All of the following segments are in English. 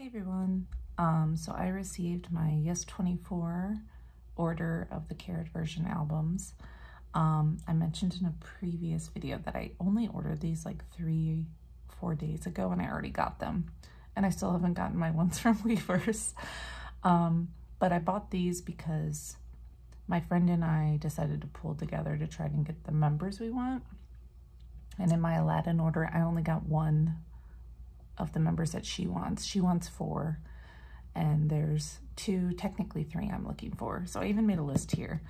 Hey everyone. Um, so I received my Yes24 order of the Carat version albums. Um, I mentioned in a previous video that I only ordered these like three, four days ago and I already got them. And I still haven't gotten my ones from Weverse. Um, but I bought these because my friend and I decided to pull together to try and get the members we want. And in my Aladin order, I only got one of the members that she wants. She wants four, and there's two, technically three I'm looking for. So I even made a list here.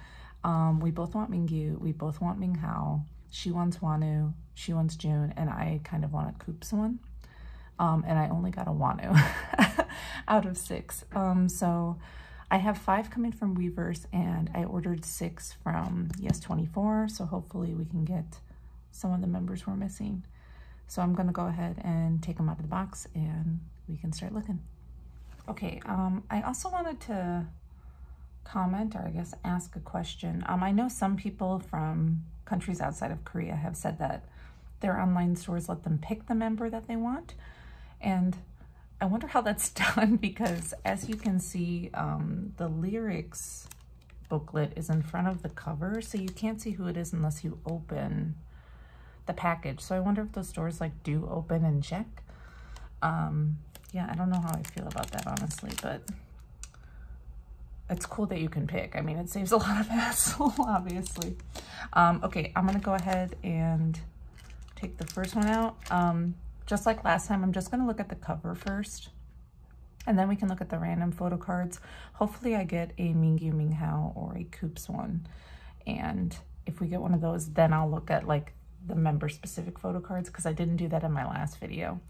Um, we both want Mingyu, we both want Minghao. She wants Wonwoo, she wants Jun, and I kind of want a Coups one. Um, and I only got a Wonwoo out of six. Um, so I have five coming from Weverse, and I ordered six from Yes24, so hopefully we can get some of the members we're missing. So I'm gonna go ahead and take them out of the box and we can start looking. Okay, um, I also wanted to comment or I guess ask a question. Um, I know some people from countries outside of Korea have said that their online stores let them pick the member that they want. And I wonder how that's done because as you can see, um, the lyrics booklet is in front of the cover, so you can't see who it is unless you open the package. So I wonder if those stores like do open and check. Um, yeah, I don't know how I feel about that, honestly, but it's cool that you can pick. I mean, it saves a lot of hassle, obviously. Um, okay, I'm gonna go ahead and take the first one out. Um, just like last time, I'm just gonna look at the cover first and then we can look at the random photo cards. Hopefully I get a Mingyu Minghao or a Coups one. And if we get one of those, then I'll look at like the member specific photo cards because I didn't do that in my last video.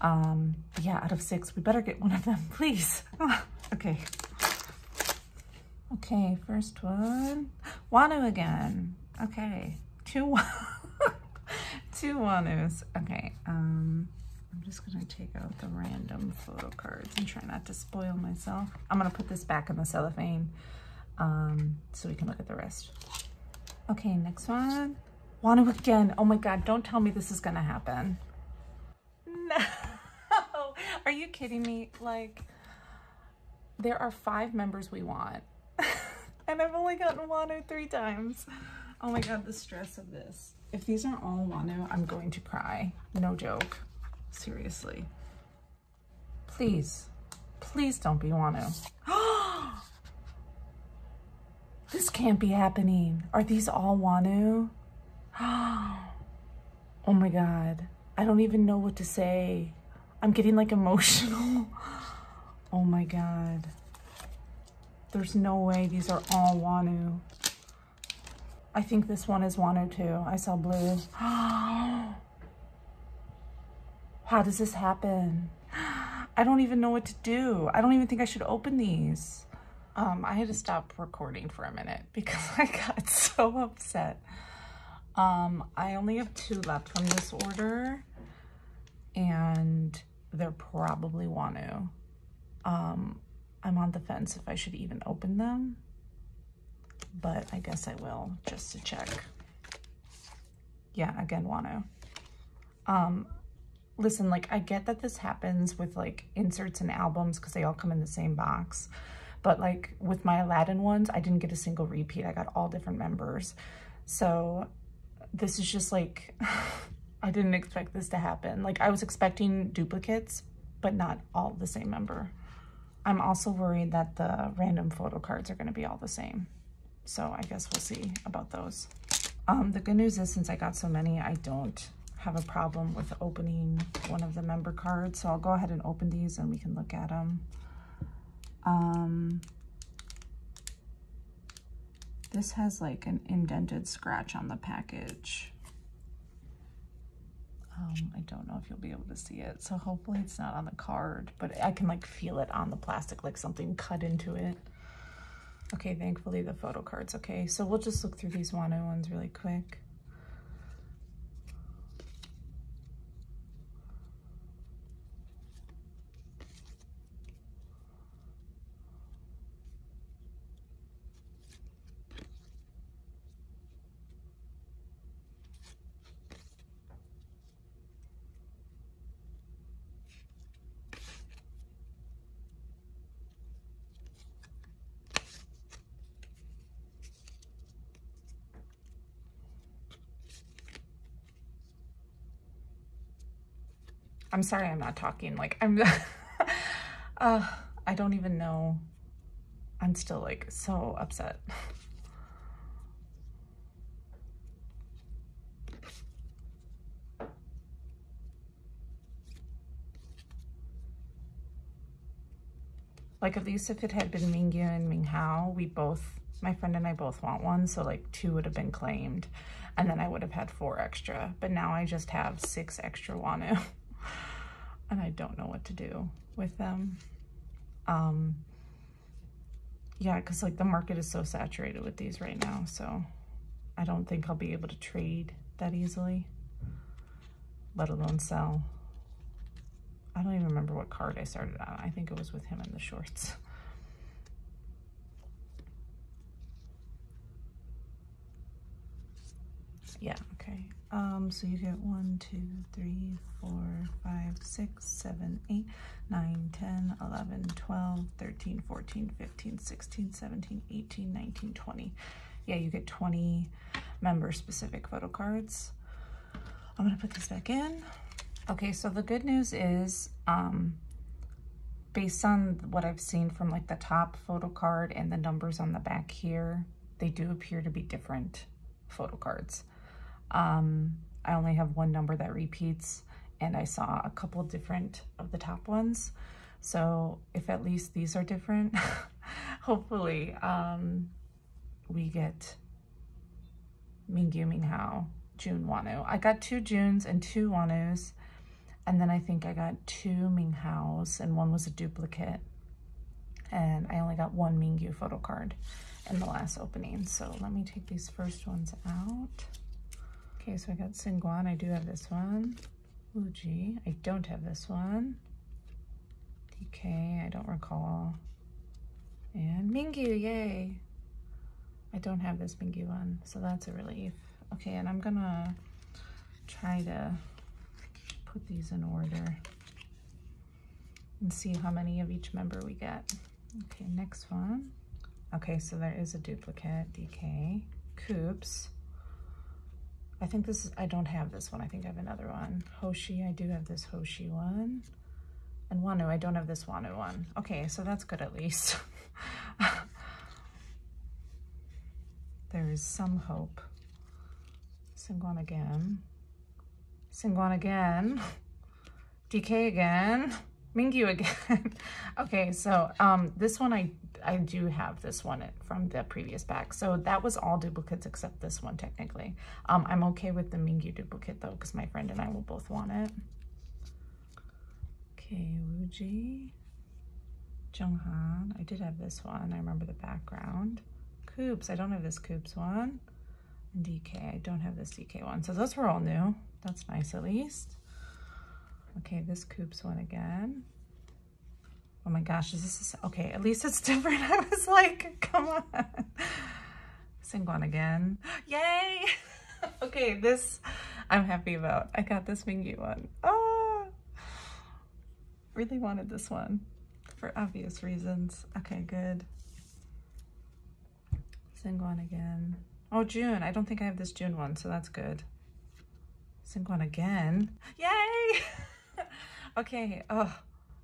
Um, yeah, out of six, we better get one of them, please. okay. Okay, first one. Wonwoo again. Okay, two, two Wonwoos. Okay, um, I'm just gonna take out the random photo cards and try not to spoil myself. I'm gonna put this back in the cellophane um, so we can look at the rest. Okay, next one. Wonwoo again. Oh my God, don't tell me this is gonna happen. No, are you kidding me? Like, there are five members we want. and I've only gotten Wonwoo three times. Oh my God, the stress of this. If these are all Wonwoo, I'm going to cry. No joke. Seriously. Please, please don't be Wonwoo. this can't be happening. Are these all Wonwoo? oh my God. I don't even know what to say. I'm getting like emotional. oh my God. There's no way these are all Wonwoo. I think this one is Wonwoo too. I saw blue. How does this happen? I don't even know what to do. I don't even think I should open these. Um, I had to stop recording for a minute because I got so upset. Um, I only have two left from this order and they're probably Wonwoo. Um, I'm on the fence if I should even open them, but I guess I will just to check. Yeah, again, Wonwoo. Um, listen, like I get that this happens with like inserts and albums because they all come in the same box. But like with my Aladin ones, I didn't get a single repeat. I got all different members. So this is just like, I didn't expect this to happen. Like I was expecting duplicates, but not all the same member. I'm also worried that the random photo cards are gonna be all the same. So I guess we'll see about those. Um, the good news is since I got so many, I don't have a problem with opening one of the member cards. So I'll go ahead and open these and we can look at them. Um, this has like an indented scratch on the package. Um, I don't know if you'll be able to see it. So hopefully it's not on the card, but I can like feel it on the plastic, like something cut into it. Okay, thankfully the photo card's okay. So we'll just look through these Wonwoo ones really quick. I'm sorry I'm not talking. Like, I'm, uh, I don't even know. I'm still like so upset. Like at least if it had been Mingyu and Minghao, we both, my friend and I both want one. So like two would have been claimed and then I would have had four extra. But now I just have six extra Wonwoo and I don't know what to do with them. Um, yeah, because like the market is so saturated with these right now. So I don't think I'll be able to trade that easily, let alone sell. I don't even remember what card I started on. I think it was with him in the shorts. Yeah, okay. Um, so you get 1, 2, 3, 4, 5, 6, 7, 8, 9, 10, 11, 12, 13, 14, 15, 16, 17, 18, 19, 20. Yeah, you get 20 member-specific photo cards. I'm going to put this back in. Okay, so the good news is, um, based on what I've seen from like the top photo card and the numbers on the back here, they do appear to be different photo cards. Um, I only have one number that repeats and I saw a couple different of the top ones. So if at least these are different, hopefully um, we get Mingyu Minghao, Jun Wonwoo. I got two Juns and two Wonwoos. And then I think I got two Minghaos and one was a duplicate. And I only got one Mingyu photo card in the last opening. So let me take these first ones out. Okay, so I got Seungkwan. I do have this one. Woozi. I don't have this one. DK. I don't recall. And Mingyu. Yay. I don't have this Mingyu one, so that's a relief. Okay, and I'm gonna try to put these in order and see how many of each member we get. Okay, next one. Okay, so there is a duplicate, DK. Coups. I think this is, I don't have this one. I think I have another one. Hoshi, I do have this Hoshi one. And Wonwoo, I don't have this Wonwoo one. Okay, so that's good at least. there is some hope. Seungkwan again. Seungkwan again, DK again, Mingyu again. okay, so um, this one I I do have this one from the previous pack. So that was all duplicates except this one technically. Um, I'm okay with the Mingyu duplicate though because my friend and I will both want it. Okay, Woozi. Jeonghan. I did have this one. I remember the background. Coups. I don't have this Coups one. DK. I don't have this DK one. So those were all new. That's nice at least. Okay, this Coups one again. Oh my gosh, is this, okay, at least it's different. I was like, come on. Seungkwan again. Yay! okay, this I'm happy about. I got this Mingyu one. Oh, really wanted this one for obvious reasons. Okay, good. Seungkwan again. Oh, Jun. I don't think I have this Jun one, so that's good. Seungkwan again. Yay! okay. Oh,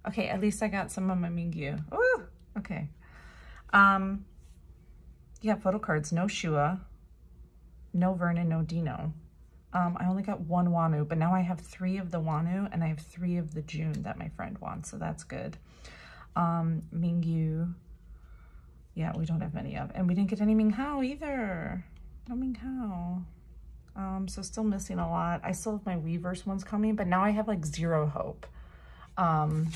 okay. At least I got some of my Mingyu. Ooh, okay. Um, yeah, photo cards. No Shua. No Vernon, no Dino. Um, I only got one Wonwoo, but now I have three of the Wonwoo and I have three of the Jun that my friend wants, so that's good. Um, Mingyu. Yeah, we don't have many of. And we didn't get any Minghao either. No Minghao. Um, so still missing a lot. I still have my Weverse ones coming, but now I have like zero hope. Um,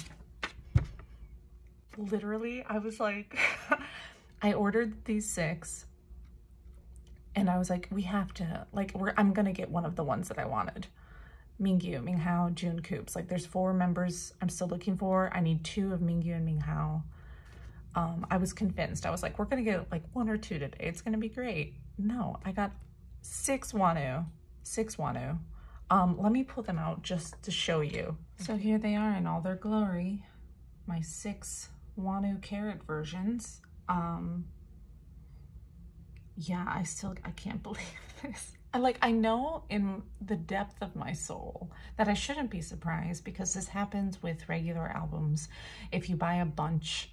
literally, I was like, I ordered these six and I was like, we have to, like, we're, I'm to get one of the ones that I wanted. Mingyu, Minghao, Jun Coups. Like there's four members I'm still looking for. I need two of Mingyu and Minghao. Um, I was convinced. I was like, we're to get like one or two today. It's to be great. No, I got six Wonwoo, six Wonwoo. Um, let me pull them out just to show you. So here they are in all their glory, my six Wonwoo Carat versions. Um, yeah, I still, I can't believe this. I like I know in the depth of my soul that I shouldn't be surprised because this happens with regular albums. If you buy a bunch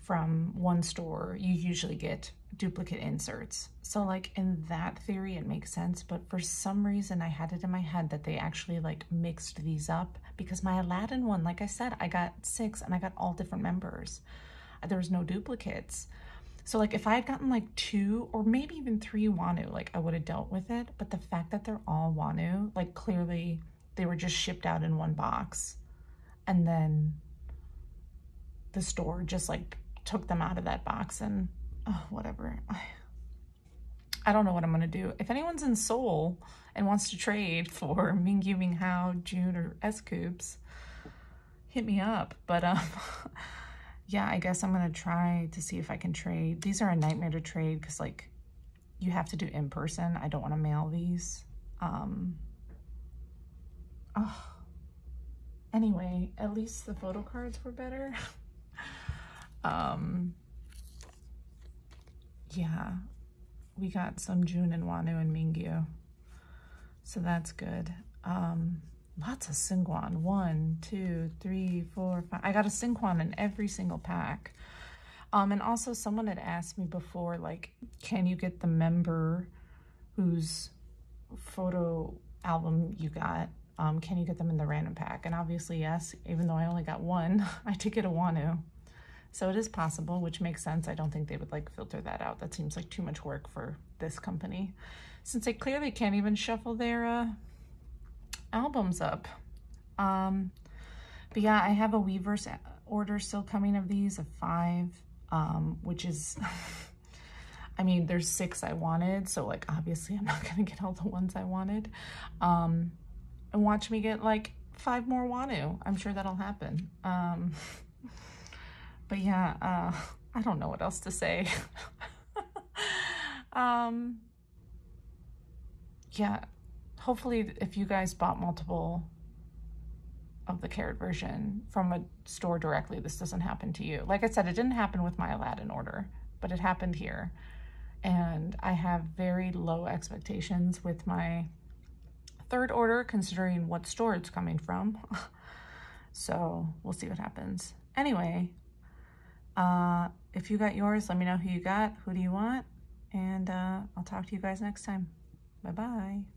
from one store, you usually get duplicate inserts. So like in that theory, it makes sense. But for some reason, I had it in my head that they actually like mixed these up because my Aladin one, like I said, I got six and I got all different members. Uh, there was no duplicates. So like if I had gotten like two or maybe even three Wonwoo, like I would have dealt with it. But the fact that they're all Wonwoo, like clearly they were just shipped out in one box. And then the store just like took them out of that box and oh, whatever. I, I don't know what I'm going to do. If anyone's in Seoul and wants to trade for Mingyu Minghao, Jun, or S-Coups, hit me up. But um, yeah, I guess I'm going to try to see if I can trade. These are a nightmare to trade because, like, you have to do in person. I don't want to mail these. Um, oh. Anyway, at least the photo cards were better. um, yeah, we got some Jun and Wonwoo and Mingyu. So that's good. Um, lots of Seungkwan. One, two, three, four, five. I got a Seungkwan in every single pack. Um, and also someone had asked me before, like, can you get the member whose photo album you got? Um, can you get them in the random pack? And obviously, yes, even though I only got one, I did get a Wonwoo. So it is possible, which makes sense. I don't think they would like filter that out. That seems like too much work for this company since they clearly can't even shuffle their uh, albums up. Um, but yeah, I have a Weverse order still coming of these of five, um, which is, I mean, there's six I wanted. So like, obviously I'm not going to get all the ones I wanted. Um, and watch me get like five more Wonwoo. I'm sure that'll happen. Um, but yeah, uh, I don't know what else to say. um, yeah, hopefully if you guys bought multiple of the Carat version from a store directly, this doesn't happen to you. Like I said, it didn't happen with my Aladin order, but it happened here. And I have very low expectations with my third order, considering what store it's coming from. so we'll see what happens. Anyway, uh, if you got yours, let me know who you got. Who do you want? And uh, I'll talk to you guys next time. Bye-bye.